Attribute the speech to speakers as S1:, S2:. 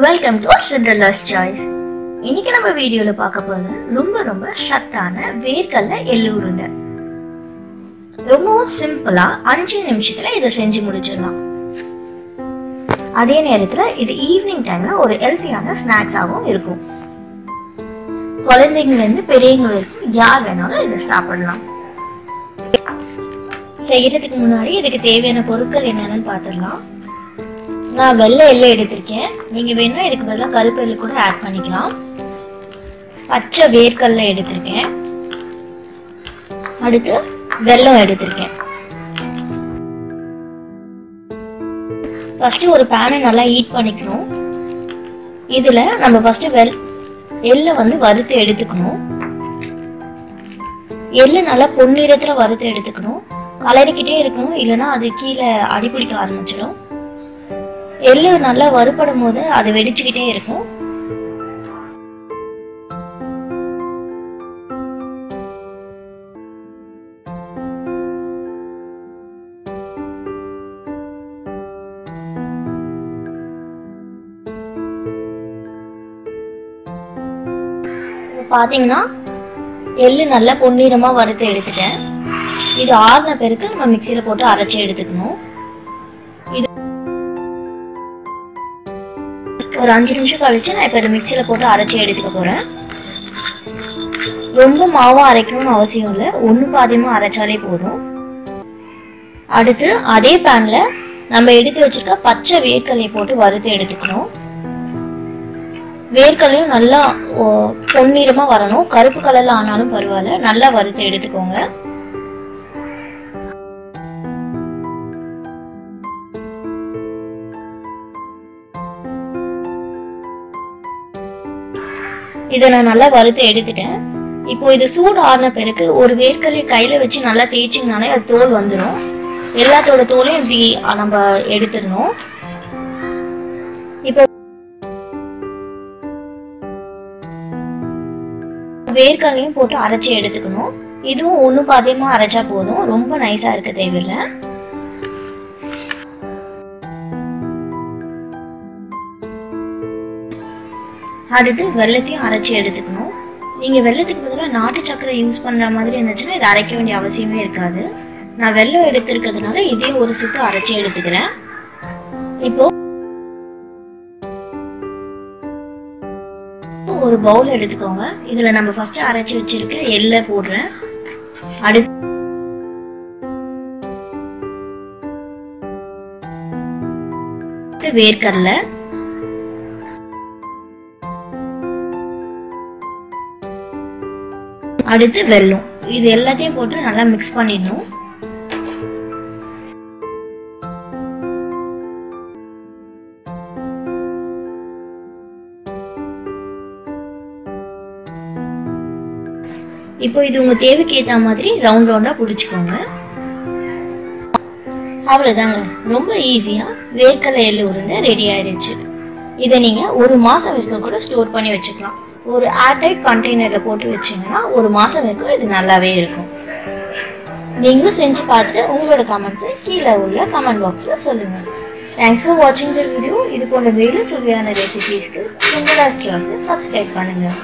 S1: Welcome to Cinderella's choice இன்னைக்கு நம்ம வீடியோல பார்க்க போறது ரொம்ப ரொம்ப சத்தான வேர்க்கல்ல எள்ளு உருண்டை. ரொம்பவும் சிம்பிளா அஞ்சு நிமிஷத்துல இதை செஞ்சு முடிச்சிடலாம். அதே நேரத்துல இது ஈவினிங் டைம்ல ஒரு ஹெல்த்தியான ஸ்நாக்ஸாகவும் இருக்கும். குழந்தைங்கள்ல இருந்து பெரியவங்க வரைக்கும் யார் வேணாலும் இதை சாப்பிடலாம். செய்யறதுக்கு முன்னாடி இதுக்கு தேவையான பொருட்கள் என்னென்னு பார்த்துடலாம். நான் வெள்ளை எள்ளு எடுத்திருக்கேன். நீங்கள் வேணா இதுக்கு பதிலாக கருப்பு எல்லை கூட ஆட் பண்ணிக்கலாம். பச்சை வேர்க்கடலை எடுத்திருக்கேன். அடுத்து வெல்லம் எடுத்திருக்கேன். ஃபஸ்ட்டு ஒரு பேனை நல்லா ஹீட் பண்ணிக்கணும். இதில் நம்ம ஃபஸ்ட்டு வெல் எள்ளை வந்து வறுத்து எடுத்துக்கணும். எள்ளு நல்லா பொன்னிறத்தில் வறுத்து எடுத்துக்கணும். கலரிக்கிட்டே இருக்கணும். இல்லைன்னா அது கீழே அடிப்பிடிக்க ஆரம்பிச்சிடும். எள்ளு நல்லா வறுபடும் போது அது வெடிச்சுக்கிட்டே இருக்கும். பார்த்தீங்கன்னா எள்ளு நல்லா பொன்னீரமாக வறுத்து எடுத்துட்டேன். இது ஆறுன பிறகு நம்ம மிக்சியில் போட்டு அரைச்சி எடுத்துக்கணும். ஒரு அஞ்சு நிமிஷம் கழிச்சு நான் இப்போ இதை மிக்சியில் போட்டு அரைச்சி எடுத்துக்க போகிறேன் ரொம்ப மாவாக அரைக்கணும்னு அவசியம் இல்லை. ஒன்று பாதியமாக அரைச்சாலே போதும். அடுத்து அதே பேனில் நம்ம எடுத்து வச்சிருக்க பச்சை வேர்க்கலையை போட்டு வறுத்து எடுத்துக்கணும். வேர்க்கடலையும் நல்லா பொன்னிறமாக வரணும். கருப்பு கலரில் ஆனாலும் பரவாயில்ல. நல்லா வறுத்து எடுத்துக்கோங்க. இதை நான் நல்லா வறுத்து எடுத்துட்டேன். இப்போ இது சூடு ஆறின பிறகு ஒரு வேர்க்கலையை கையில வச்சு நல்லா தேய்ச்சிங்கனாலே அது தோல் வந்துடும் எல்லாத்தோட தோலையும் இப்படி நம்ம எடுத்துடணும். இப்போ வேர்க்கல்லையும் போட்டு அரைச்சி எடுத்துக்கணும். இதுவும் ஒன்று பாதியமாக அரைச்சா போதும். ரொம்ப நைஸாக இருக்க தேவையில்லை. அடுத்து வெள்ளத்தையும் அரைச்சி எடுத்துக்கணும். நீங்கள் வெள்ளத்துக்கு பதிலாக நாட்டு சக்கரை யூஸ் பண்ணுற மாதிரி இருந்துச்சுன்னா இதை அரைக்க வேண்டிய அவசியமே இருக்காது. நான் வெள்ளம் எடுத்துருக்கிறதுனால இதையும் ஒரு சுத்து அரைச்சி எடுத்துக்கிறேன். இப்போ ஒரு பவுல் எடுத்துக்கோங்க. இதில் நம்ம ஃபர்ஸ்ட் அரைச்சி வச்சிருக்க எள்ளை போடுறேன். அடுத்து வேர்க்கடலை. அடுத்து வெல்லம். இது எல்லாத்தையும் போட்டு நல்லா மிக்ஸ் பண்ணிடணும். இப்போ இது உங்க தேவைக்கு ஏற்ற மாதிரி ரவுண்ட் ரவுண்டா பிடிச்சிக்கோங்க. அவ்வளவுதாங்க. ரொம்ப ஈஸியா வேர்க்கடலை எள்ளு உருண்டை ரெடி ஆயிருச்சு. இதை நீங்க ஒரு மாசம் வரைக்கும் கூட ஸ்டோர் பண்ணி வச்சுக்கலாம். ஒரு ஏர்டைட் கண்டெய்னரில் போட்டு வச்சிங்கன்னா ஒரு மாதம் வரைக்கும் இது நல்லாவே இருக்கும். நீங்களும் செஞ்சு பார்த்துட்டு உங்களோட கமெண்ட்ஸை கீழே உள்ள கமெண்ட் பாக்ஸில் சொல்லுங்கள் தேங்க்ஸ் ஃபார் வாட்சிங் த வீடியோ இது போன்ற மேலும் சுவையான ரெசிபீஸ்க்கு சிங்கிளாஸ் கிளாஸை சப்ஸ்கிரைப் பண்ணுங்கள்